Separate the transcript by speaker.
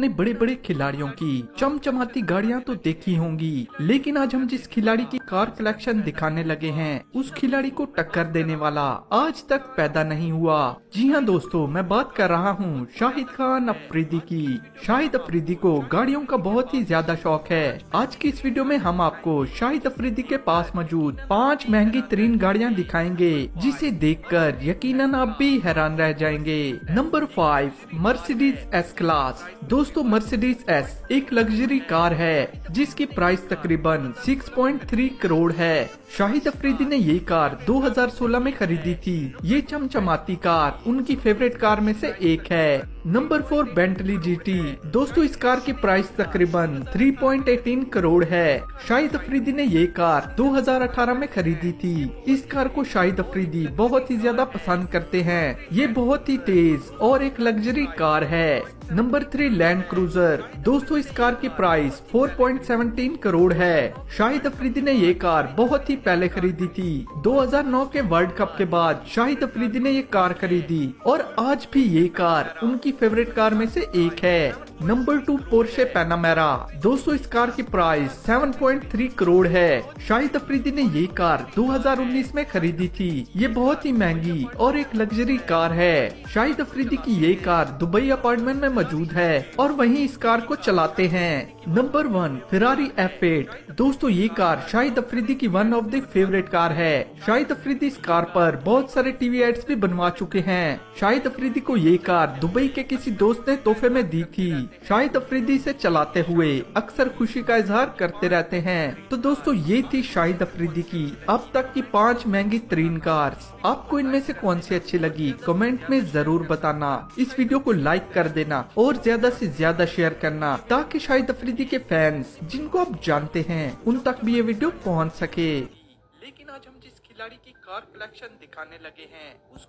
Speaker 1: ने बड़े बड़े खिलाड़ियों की चमचमाती गाड़ियाँ तो देखी होंगी, लेकिन आज हम जिस खिलाड़ी की कार कलेक्शन दिखाने लगे हैं, उस खिलाड़ी को टक्कर देने वाला आज तक पैदा नहीं हुआ। जी हाँ दोस्तों, मैं बात कर रहा हूँ शाहिद खान अफरीदी की। शाहिद अफरीदी को गाड़ियों का बहुत ही ज़्यादा शौक है। आज की इस वीडियो में हम आपको शाहिद अफरीदी के पास मौजूद पाँच महँगी तरीन गाड़ियाँ दिखाएँगे, जिसे देखकर यकीनन आप भी हैरान रह जाएँगे। Number five, Mercedes S class. दोस्तों मर्सिडीज एस एक लग्जरी कार है। जिसकी प्राइस तकरीबन 6.3 करोड़ है। शाहिद अफरीदी ने ये कार 2016 में खरीदी थी। ये चमचमाती कार, उनकी फेवरेट कार में से एक है। नंबर फोर बेंटली जीटी दोस्तों, इस कार की प्राइस तकरीबन 3.18 करोड़ है। शाहिद अफरीदी ने ये कार 2018 में खरीदी थी। इस कार को शाहिद अफरीदी बहुत ही ज़्यादा पसंद करते हैं। ये बहुत ही तेज और एक लग्जरी कार है। नंबर थ्री लैंड क्रूजर दोस्तों, इस कार की प्राइस 4.17 करोड़ है। शाहिद अफरीदी ने ये कार बहुत ही पहले खरीदी थी। 2009 के वर्ल्ड कप के बाद शाहिद अफरीदी ने ये कार खरीदी और आज भी ये कार उनकी फेवरेट कार में से एक है। Number two Porsche Panamera. दोस्तों इस कार की प्राइस 7.3 करोड़ है। शाहिद अफरीदी ने ये कार 2019 में खरीदी थी। ये बहुत ही महँगी और एक लग्जरी कार है। शाहिद अफरीदी की ये कार दुबई अपार्टमेंट में मौजूद है और वहीं इस कार को चलाते हैं। Number one Ferrari F eight दोस्तों, ये कार शाहिद अफरीदी की one of the favourite car है। शाहिद अफरीदी इस कार पर बहुत सारे टीवी एड्स भी बनवा चुके हैं। शाहिद अफरीदी को ये कार दुबई के किसी दोस्त ने तोहफे में दी थी। शाहिद अफरीदी से चलाते हुए अक्सर खुशी का इजहार करते रहते हैं। तो दोस्तों, ये थी शाहिद अफरीदी की अब तक की पाँच महँगी तरीन कार आपको इनमें से कौन सी अच्छी लगी कमेंट में ज़रूर बताना। इस वीडियो को लाइक कर देना और ज़्यादा से ज़्यादा शेयर करना, ताकि शाहिद अफरीदी के फैंस जिनको आप जानते हैं, उन तक भी ये वीडियो पहुँच सके। लेकिन आज हम जिस खिलाड़ी की कार कलेक्शन दिखाने लगे हैं, उस